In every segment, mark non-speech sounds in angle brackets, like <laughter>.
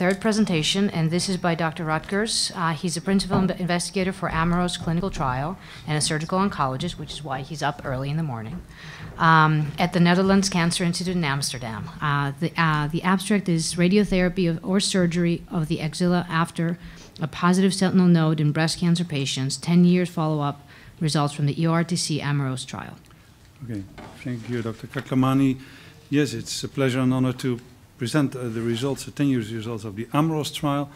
third presentation, and this is by Dr. Rutgers. Uh, he's a principal investigator for AMAROS clinical trial and a surgical oncologist, which is why he's up early in the morning, um, at the Netherlands Cancer Institute in Amsterdam. Uh, the, uh, the abstract is radiotherapy of, or surgery of the axilla after a positive sentinel node in breast cancer patients, 10 years follow up results from the EORTC AMAROS trial. Okay, thank you, Dr. Kaklamani. Yes, it's a pleasure and honor to present uh, the results, the 10 years results of the AMAROS trial.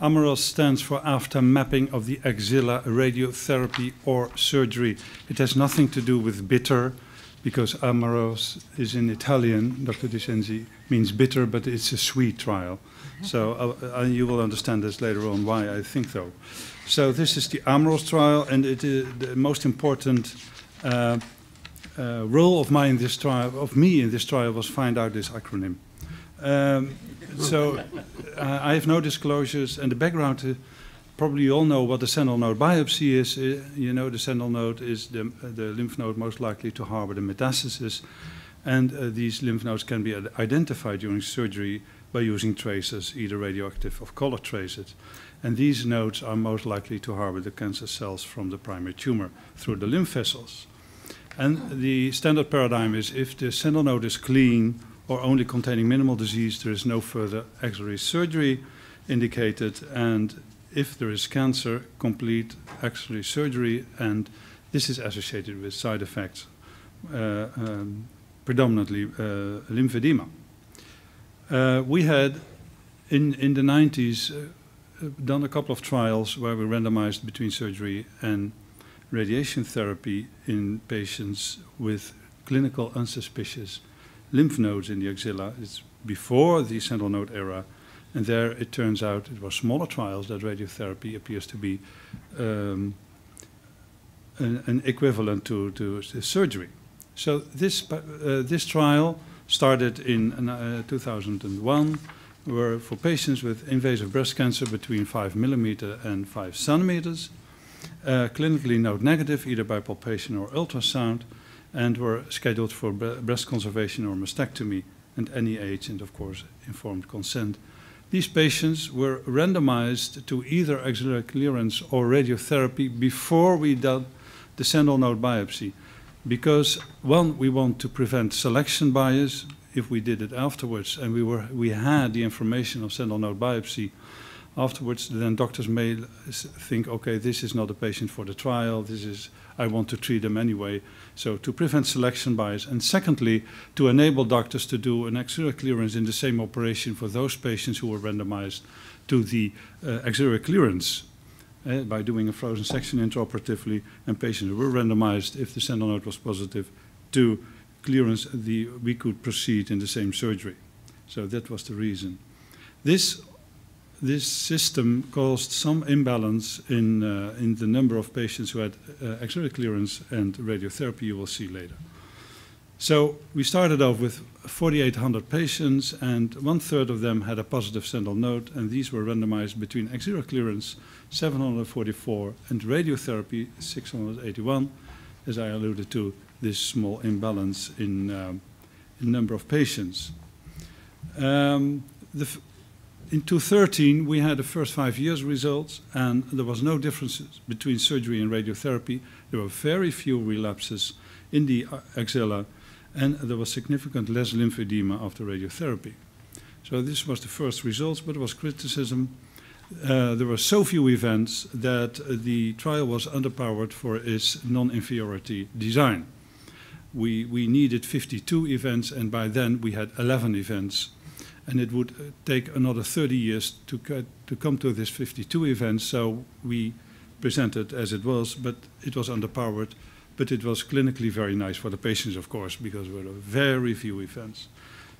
AMAROS stands for after mapping of the axilla radiotherapy or surgery. It has nothing to do with bitter, because AMAROS is in Italian, Dr. Dicenzi, means bitter, but it's a sweet trial. So uh, uh, you will understand this later on why I think so. So this is the AMAROS trial, and it is the most important uh, uh, role of, in this trial, of me in this trial was find out this acronym. Um, so uh, I have no disclosures, and the background. Uh, probably you all know what the sentinel node biopsy is. Uh, you know the sentinel node is the, the lymph node most likely to harbor the metastasis, and uh, these lymph nodes can be identified during surgery by using tracers, either radioactive or color tracers. And these nodes are most likely to harbor the cancer cells from the primary tumor through the lymph vessels. And the standard paradigm is if the sentinel node is clean or only containing minimal disease, there is no further axillary surgery indicated. And if there is cancer, complete axillary surgery, and this is associated with side effects, uh, um, predominantly uh, lymphedema. Uh, we had in, in the 90s uh, done a couple of trials where we randomized between surgery and radiation therapy in patients with clinical unsuspicious lymph nodes in the axilla. It's before the sentinel node era. And there it turns out it was smaller trials that radiotherapy appears to be um, an, an, equivalent to, to surgery. So this, uh, this trial started in uh, 2001, were for patients with invasive breast cancer between 5 millimeter and 5 centimeters, uh, clinically node negative either by palpation or ultrasound, and were scheduled for breast conservation or mastectomy and any age, and of course, informed consent. These patients were randomized to either axillary clearance or radiotherapy before we did the sentinel node biopsy because one, we want to prevent selection bias if we did it afterwards, and we were we had the information of sentinel node biopsy afterwards. Then doctors may think, okay, this is not a patient for the trial. This is I want to treat them anyway. So to prevent selection bias, and secondly, to enable doctors to do an axillary clearance in the same operation for those patients who were randomized to the uh, axillary clearance uh, by doing a frozen section intraoperatively, and patients who were randomized if the sentinel node was positive to clearance, the, we could proceed in the same surgery. So that was the reason. This, this system caused some imbalance in, uh, in the number of patients who had uh, axillary clearance and radiotherapy, you will see later. So we started off with 4,800 patients, and one third of them had a positive sentinel node, and these were randomized between axillary clearance 744 and radiotherapy 681, as I alluded to, this small imbalance in, um, in number of patients. Um, in 2013, we had the first five years results, and there was no differences between surgery and radiotherapy. There were very few relapses in the uh, axilla, and there was significant less lymphedema after radiotherapy. So this was the first results, but there was criticism. Uh, there were so few events that the trial was underpowered for its non-inferiority design. We, we needed 52 events, and by then we had 11 events. And it would uh, take another 30 years to, to come to this 52 events, so we presented as it was, but it was underpowered but it was clinically very nice for the patients, of course, because there were very few events.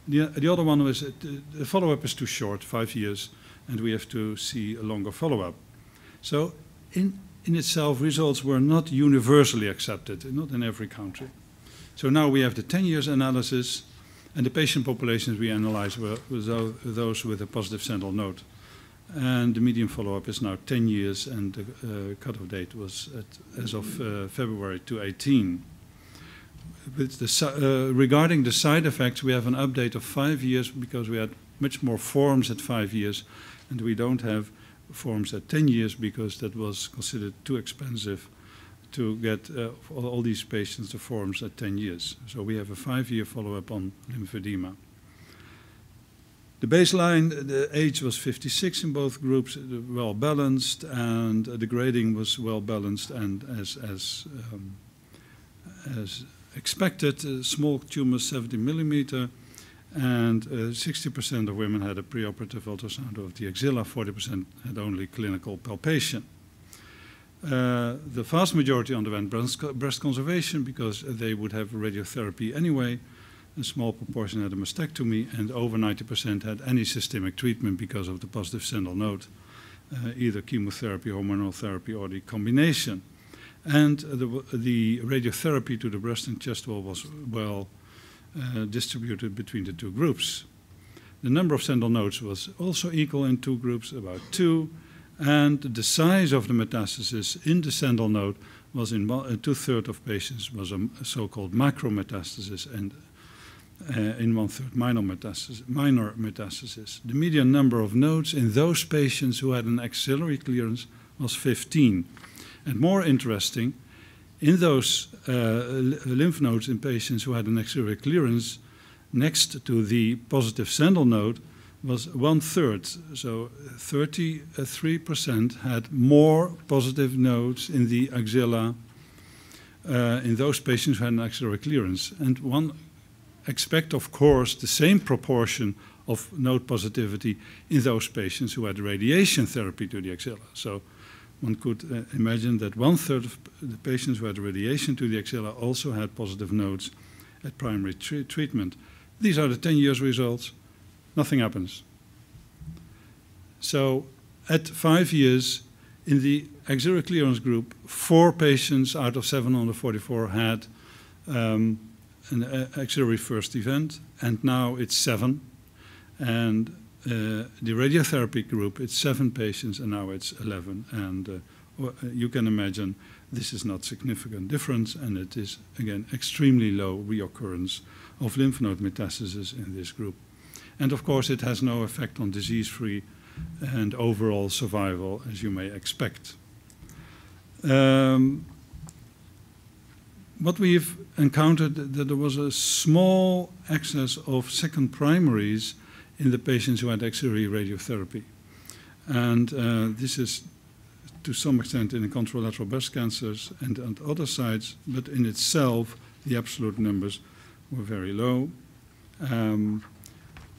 The, the other one was uh, the follow-up is too short, five years, and we have to see a longer follow-up. So in, in itself, results were not universally accepted, not in every country. So now we have the 10 years analysis, and the patient populations we analyzed were, were those with a positive sentinel node. And the median follow-up is now 10 years, and the uh, cutoff date was at, as of uh, February 2018. With the, uh, regarding the side effects, we have an update of five years because we had much more forms at five years, and we don't have forms at 10 years because that was considered too expensive to get uh, all, these patients the forms at 10 years. So we have a five-year follow-up on lymphedema. The baseline, the age was 56 in both groups, uh, well balanced, and uh, the grading was well balanced and as, as, um, as expected, uh, small tumor 70 millimeter, and 60% of women had a preoperative ultrasound of the axilla, 40% had only clinical palpation. Uh, the vast majority underwent breast, breast conservation because they would have radiotherapy anyway, a small proportion had a mastectomy, and over 90% had any systemic treatment because of the positive sentinel node, uh, either chemotherapy, hormonal therapy, or the combination. And the, the, radiotherapy to the breast and chest wall was well uh, distributed between the two groups. The number of sentinel nodes was also equal in two groups, about two, and the size of the metastasis in the sentinel node was in uh, two-thirds of patients was a so-called macrometastasis, and uh, in one-third minor metastasis, minor metastasis. The median number of nodes in those patients who had an axillary clearance was 15. And more interesting, in those uh, lymph nodes in patients who had an axillary clearance, next to the positive sentinel node was one third. So 33% had more positive nodes in the axilla uh, in those patients who had an axillary clearance. And one expect, of course, the same proportion of node positivity in those patients who had radiation therapy to the axilla. So one could uh, imagine that one third of the patients who had radiation to the axilla also had positive nodes at primary treatment. These are the 10 years results. Nothing happens. So at five years, in the axillary clearance group, four patients out of 744 had um, an axillary first event, and now it's seven. And uh, the radiotherapy group, it's seven patients, and now it's 11. And uh, uh, you can imagine this is not significant difference, and it is, again, extremely low reoccurrence of lymph node metastasis in this group. And of course, it has no effect on disease-free and overall survival, as you may expect. Um, what we've encountered that there was a small excess of second primaries in the patients who had axillary radiotherapy. And uh, this is to some extent in the contralateral breast cancers and, and other sites, but in itself, the absolute numbers were very low. Um,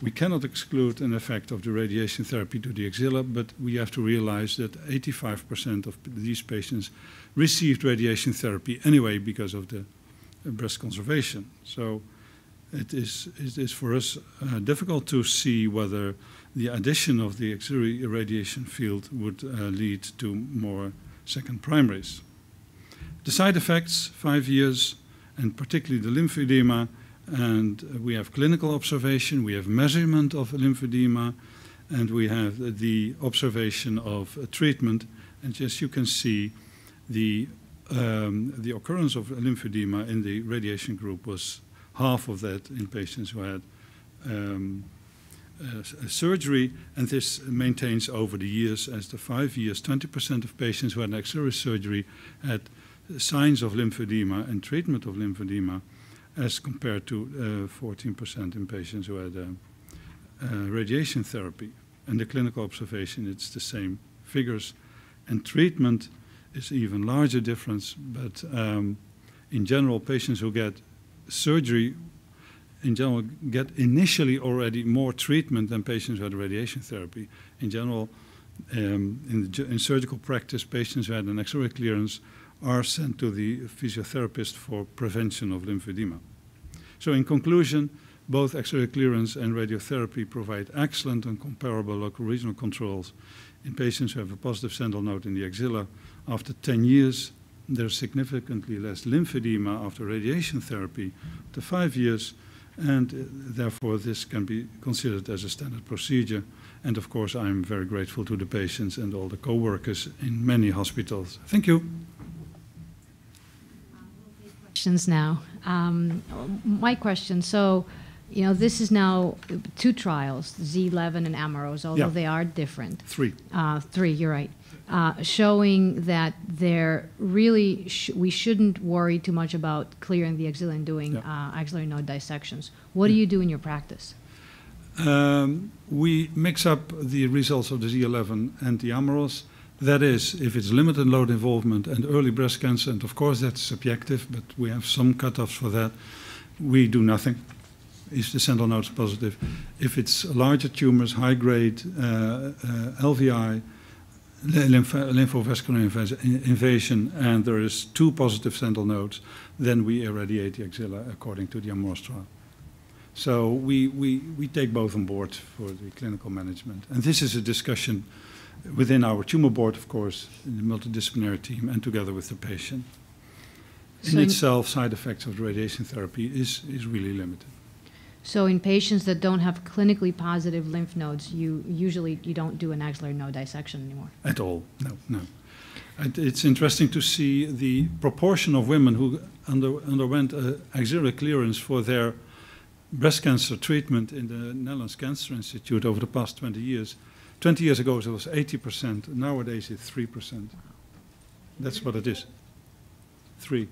we cannot exclude an effect of the radiation therapy to the axilla, but we have to realize that 85% of these patients received radiation therapy anyway because of the uh, breast conservation. So it is, it is for us uh, difficult to see whether the addition of the axillary radiation field would uh, lead to more second primaries. The side effects, five years, and particularly the lymphedema, and we have clinical observation, we have measurement of lymphedema, and we have the observation of treatment. And as you can see, the, um, the occurrence of lymphedema in the radiation group was half of that in patients who had um, surgery, and this maintains over the years. As the five years, 20% of patients who had axillary surgery had signs of lymphedema and treatment of lymphedema, as compared to 14% uh, in patients who had uh, uh, radiation therapy. And the clinical observation, it's the same figures. And treatment is even larger difference. But um, in general, patients who get surgery in general get initially already more treatment than patients who had radiation therapy. In general, um, in, in, surgical practice, patients who had an axillary clearance are sent to the physiotherapist for prevention of lymphedema. So in conclusion, both axillary clearance and radiotherapy provide excellent and comparable local regional controls in patients who have a positive sentinel node in the axilla after 10 years, there's significantly less lymphedema after radiation therapy to five years, and uh, therefore this can be considered as a standard procedure. And of course, I'm very grateful to the patients and all the co-workers in many hospitals. Thank you. Questions now. Um, my question, so You know, this is now two trials, Z11 and AMAROS, although Yeah. they are different. Three. Uh, three, you're right. Uh, showing that they're really, sh- we shouldn't worry too much about clearing the axilla and doing Yeah. uh, axillary node dissections. What do you do in your practice? Um, we mix up the results of the Z11 and the AMAROS. That is, if it's limited load involvement and early breast cancer, and of course that's subjective, but we have some cutoffs for that, we do nothing. if the sentinel nodes positive? If it's larger tumors, high grade uh, uh, LVI, lymph- lymphovascular invas- invasion, and there is two positive sentinel nodes, then we irradiate the axilla according to the AMAROS trial. So we, we, we take both on board for the clinical management. And this is a discussion within our tumor board, of course, in the multidisciplinary team, and together with the patient. In So itself, side effects of radiation therapy is, is really limited. So in patients that don't have clinically positive lymph nodes, you usually, you don't do an axillary node dissection anymore. At all, no, no. And it's interesting to see the proportion of women who under, underwent uh, axillary clearance for their breast cancer treatment in the Netherlands Cancer Institute over the past 20 years. 20 years ago, it was 80%. Nowadays, it's 3%. That's what it is. Three.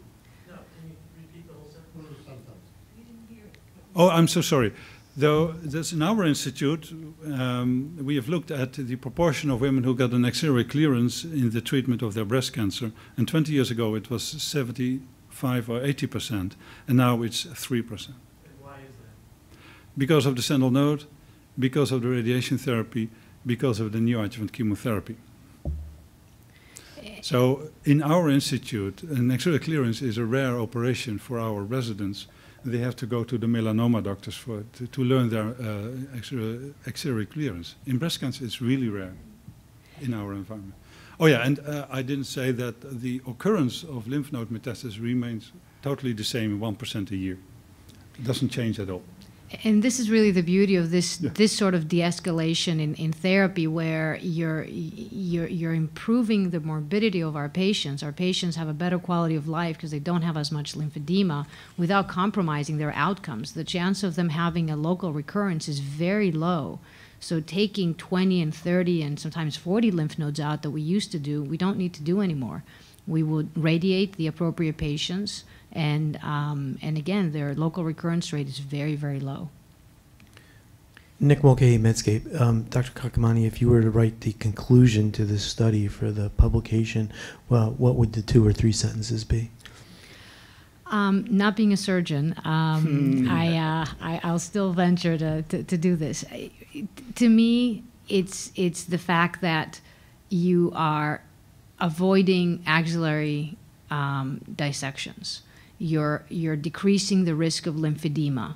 Oh, I'm so sorry. Though that's in our institute, um, we have looked at the proportion of women who got an axillary clearance in the treatment of their breast cancer. And 20 years ago, it was 75 or 80 percent, and now it's 3 percent. Why is that? Because of the sentinel node, because of the radiation therapy, because of the neoadjuvant chemotherapy. So, in our institute, an axillary clearance is a rare operation for our residents. They have to go to the melanoma doctors for to, to learn their uh, axillary, axillary clearance. In breast cancer, it's really rare in our environment. Oh yeah, and uh, I didn't say that the occurrence of lymph node metastasis remains totally the same, one percent a year. It doesn't change at all. And this is really the beauty of this Yeah. this sort of de-escalation in, in therapy, where you're you're you're improving the morbidity of our patients. Our patients have a better quality of life because they don't have as much lymphedema without compromising their outcomes. The chance of them having a local recurrence is very low. So taking 20 and 30 and sometimes 40 lymph nodes out that we used to do, we don't need to do anymore. We would radiate the appropriate patients, and um, and again, their local recurrence rate is very very low. Nick Mulcahy, Medscape. Um, Dr. Kaklamani, if you were to write the conclusion to this study for the publication, well, what would the two or three sentences be? Um, not being a surgeon, um, I, uh, I I'll still venture to, to, to do this. I- To me, it's it's the fact that you are avoiding axillary um, dissections. You're you're decreasing the risk of lymphedema,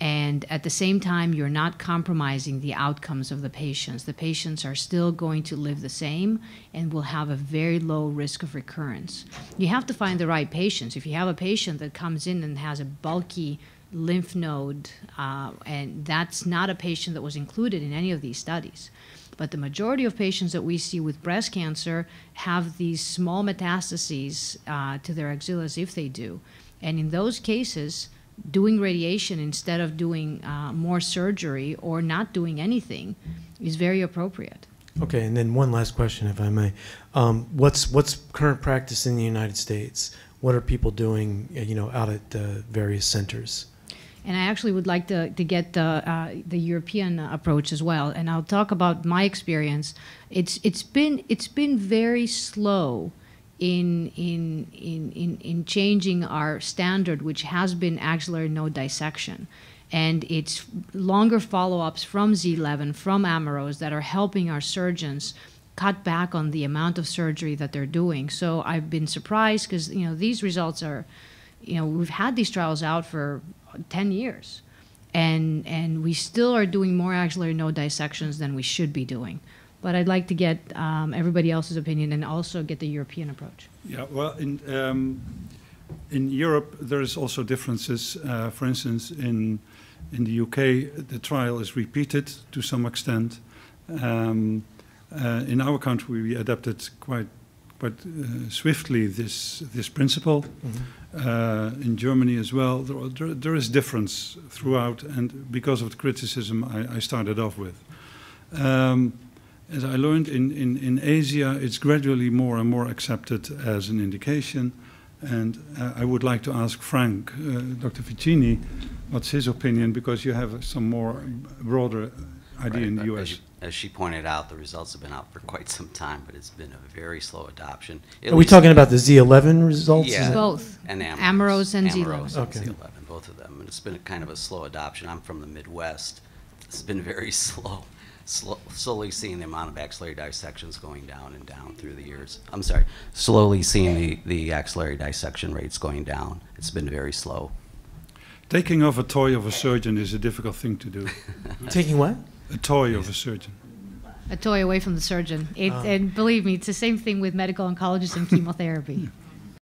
and at the same time, you're not compromising the outcomes of the patients. The patients are still going to live the same and will have a very low risk of recurrence. You have to find the right patients. If you have a patient that comes in and has a bulky lymph node, uh, and that's not a patient that was included in any of these studies. But the majority of patients that we see with breast cancer have these small metastases uh, to their axillas if they do. And in those cases, doing radiation instead of doing uh, more surgery or not doing anything is very appropriate. Okay, and then one last question, if I may. Um, what's what's current practice in the United States? What are people doing, you know, out at uh, various centers? And I actually would like to, to get the, uh, the European approach as well. And I'll talk about my experience. It's, it's, been, it's been very slow in, in, in, in, in changing our standard, which has been axillary node dissection. And it's longer follow ups from Z11, from AMAROS, that are helping our surgeons cut back on the amount of surgery that they're doing. So I've been surprised because you know these results are, you know, we've had these trials out for 10 years, and and we still are doing more axillary node dissections than we should be doing. But I'd like to get um, everybody else's opinion and also get the European approach. Yeah, well, in um, in Europe there is also differences. Uh, for instance, in in the UK, the trial is repeated to some extent. Um, uh, in our country, we adapted quite but uh, swiftly this this principle. Mhm. Uh, in Germany as well, there, there, there is difference throughout, and because of the criticism I, I started off with. Um, as I learned in, in, in Asia, it's gradually more and more accepted as an indication. And uh, I would like to ask Frank, uh, Dr. Vicini, what's his opinion, because you have some more broader idea Right, in the but US. As, she pointed out, the results have been out for quite some time, but it's been a very slow adoption. At Are we least- talking about the Z11 results? Is Yeah. that- Both. And AMAROS. AMAROS and Z11. AMAROS and Okay. Z11, both of them. And it's been a kind of a slow adoption. I'm from the Midwest. It's been very <laughs> slow, slow slowly seeing the amount of axillary dissections going down and down through the years. I'm sorry, slowly seeing the, the axillary dissection rates going down. It's been very slow. Taking off a toy of a surgeon is a difficult thing to do. <laughs> Taking what? A toy of a surgeon. A toy away from the surgeon. It, Oh. And believe me, it's the same thing with medical oncologists and chemotherapy. <laughs>